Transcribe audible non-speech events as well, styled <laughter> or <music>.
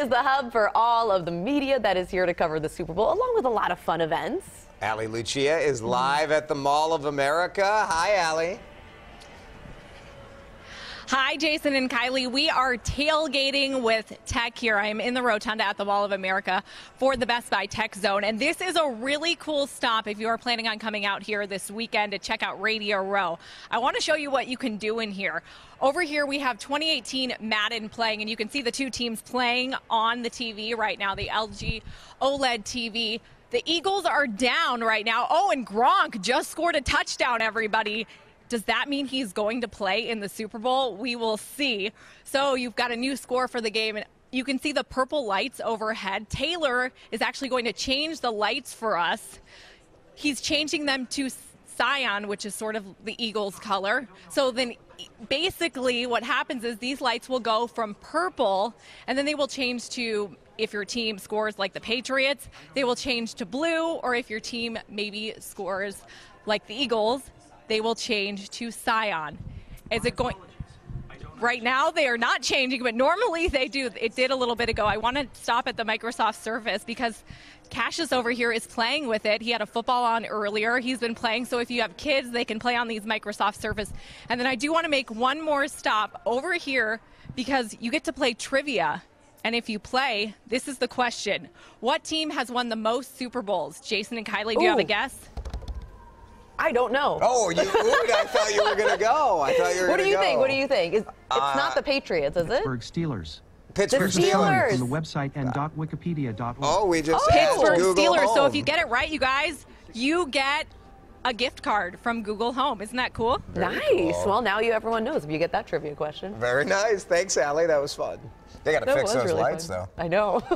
is the hub for all of the media that is here to cover the Super Bowl, along with a lot of fun events. Ali Lucia is live at the Mall of America. Hi, Ali. Hi, Jason and Kylie. We are tailgating with tech here. I am in the rotunda at the Mall of America for the Best Buy Tech Zone. And this is a really cool stop if you are planning on coming out here this weekend to check out Radio Row. I want to show you what you can do in here. Over here, we have 2018 Madden playing, and you can see the two teams playing on the TV right now, the LG OLED TV. The Eagles are down right now. Oh, and Gronk just scored a touchdown, everybody. Does that mean he's going to play in the Super Bowl? We will see. So you've got a new score for the game. And you can see the purple lights overhead. Taylor is actually going to change the lights for us. He's changing them to cyan, which is sort of the Eagles color. So then basically what happens is these lights will go from purple and then they will change to if your team scores like the Patriots, they will change to blue or if your team maybe scores like the Eagles, they will change to cyan. Is it going? Right now, they are not changing, but normally they do. It did a little bit ago. I want to stop at the Microsoft Surface because Cassius over here is playing with it. He had a football on earlier. He's been playing. So if you have kids, they can play on these Microsoft Surface. And then I do want to make one more stop over here because you get to play trivia. And if you play, this is the question What team has won the most Super Bowls? Jason and Kylie, do you have a guess? I don't know. Oh, you, ooh, I thought you were going to go. I thought you were gonna go. what do you go. think? What do you think? It's, it's Uh, not the Patriots, is it? Pittsburgh Steelers. Pittsburgh The Steelers. From the website and dot .wikipedia.org. Oh, we just Oh. Pittsburgh Google Steelers. So if you get it right, you guys, you get a gift card from Google Home. Isn't that cool? nice. cool. Well, now you everyone knows if you get that trivia question. Very nice. Thanks, Ali. That was fun. They got to fix those really lights, fun. though. I know. <laughs>